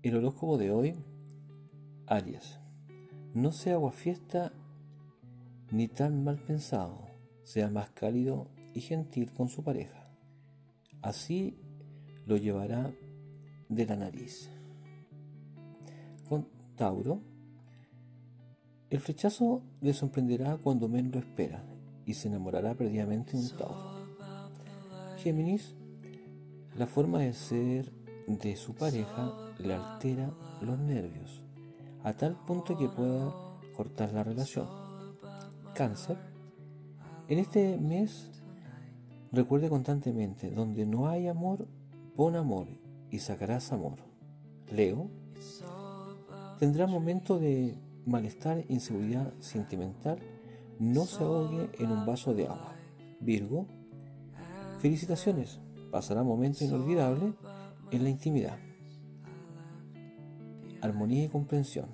El horóscopo de hoy, Aries. No sea aguafiesta ni tan mal pensado, sea más cálido y gentil con su pareja. Así lo llevará de la nariz. Con Tauro, el flechazo le sorprenderá cuando menos lo espera y se enamorará perdidamente de un Tauro. Géminis, la forma de ser de su pareja le altera los nervios, a tal punto que pueda cortar la relación. Cáncer. En este mes, recuerde constantemente, donde no hay amor, pon amor y sacarás amor. Leo. Tendrá momentos de malestar inseguridad sentimental. No se ahogue en un vaso de agua. Virgo. Felicitaciones. Pasará momentos inolvidables en la intimidad. Armonía y comprensión.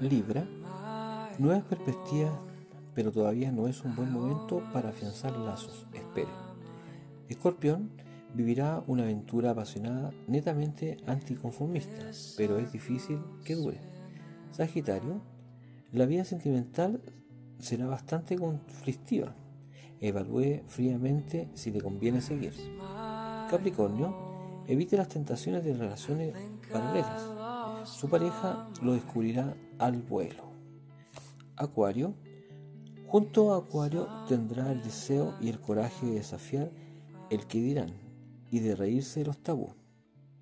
Libra. Nuevas perspectivas, pero todavía no es un buen momento para afianzar lazos. Espere. Escorpión vivirá una aventura apasionada netamente anticonformista, pero es difícil que dure. Sagitario. La vida sentimental será bastante conflictiva Evalúe fríamente si le conviene seguir. Capricornio, evite las tentaciones de relaciones paralelas. Su pareja lo descubrirá al vuelo. Acuario, junto a Acuario tendrá el deseo y el coraje de desafiar el que dirán y de reírse de los tabús.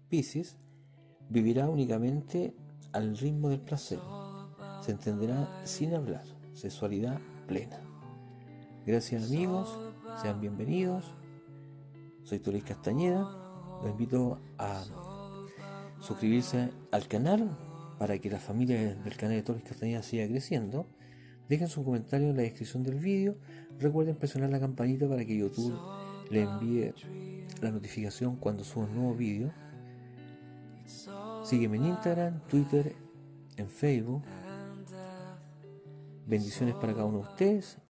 Piscis, vivirá únicamente al ritmo del placer. Se entenderá sin hablar, sexualidad plena. Gracias amigos, sean bienvenidos. Soy Turis Castañeda. Los invito a suscribirse al canal para que la familia del canal de Torres Castañeda siga creciendo. Dejen su comentario en la descripción del vídeo. Recuerden presionar la campanita para que YouTube le envíe la notificación cuando suba un nuevo vídeo. Sígueme en Instagram, Twitter, en Facebook. Bendiciones para cada uno de ustedes